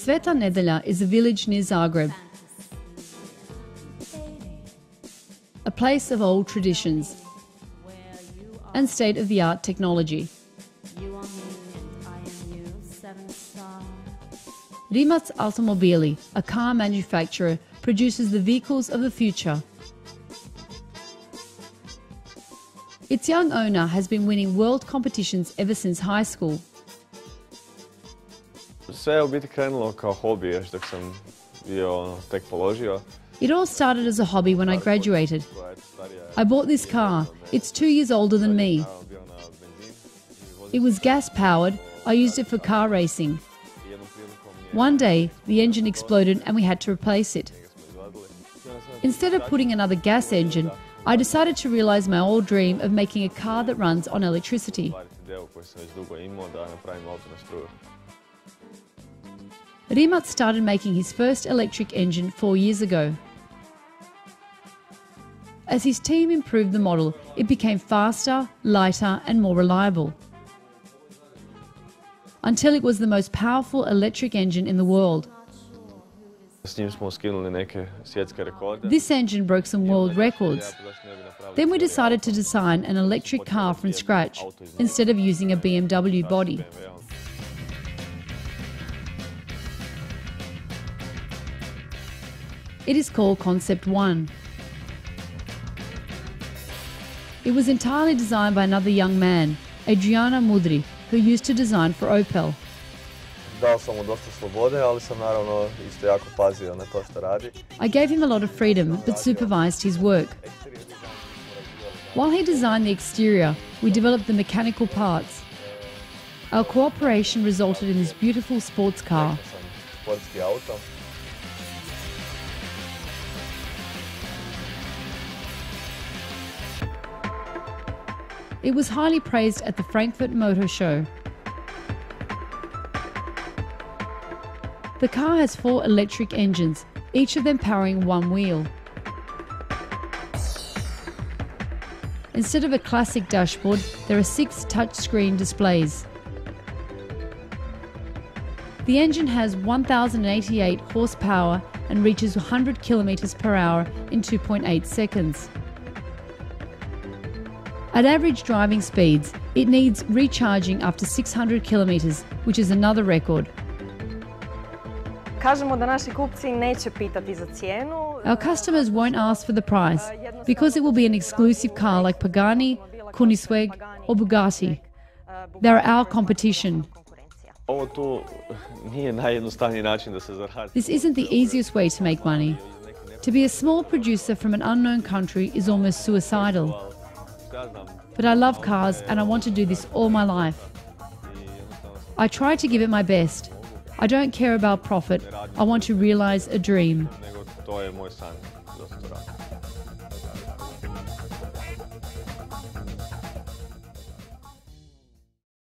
Sveta Nedelja is a village near Zagreb, a place of old traditions and state of the art technology. Rimac Automobili, a car manufacturer, produces the vehicles of the future. Its young owner has been winning world competitions ever since high school. Sve je u biti krenulo kao hobi još dok sam bio ono, tek položio. It all started as a hobby when I graduated. I bought this car. It's two years older than me. It was gas powered. I used it for car racing. One day, the engine exploded and we had to replace it. Instead of putting another gas engine, I decided to realize my old dream of making a car that runs on electricity. Rimac started making his first electric engine four years ago. As his team improved the model, it became faster, lighter, and more reliable. Until it was the most powerful electric engine in the world. S njim smo skinuli neke svjetske rekorde. This engine broke some world records. Then we decided to design an electric car from scratch instead of using a BMW body. It is called Concept One. It was entirely designed by another young man, Adriano Mudri, who used to design for Opel. Dao sam mu dosta slobode, ali sam naravno isto jako pazio na to što radi. I gave him a lot of freedom but supervised his work. While he designed the exterior, we developed the mechanical parts. Our cooperation resulted in this beautiful sports car. It was highly praised at the Frankfurt Motor Show. The car has four electric engines, each of them powering one wheel. Instead of a classic dashboard, there are six touchscreen displays. The engine has 1088 horsepower and reaches 100 kilometers per hour in 2.8 seconds. At average driving speeds, it needs recharging after 600 kilometers, which is another record. Kažemo da naši kupci neće pitati za cijenu. Our customers won't ask for the price because it will be an exclusive car like Pagani, Koenigsegg, or Bugatti. They're our competition. Ovo tu nije najjednostavniji način da se zaradi. This isn't the easiest way to make money. To be a small producer from an unknown country is almost suicidal. But I love cars and I want to do this all my life. I try to give it my best. I don't care about profit. I want to realize a dream.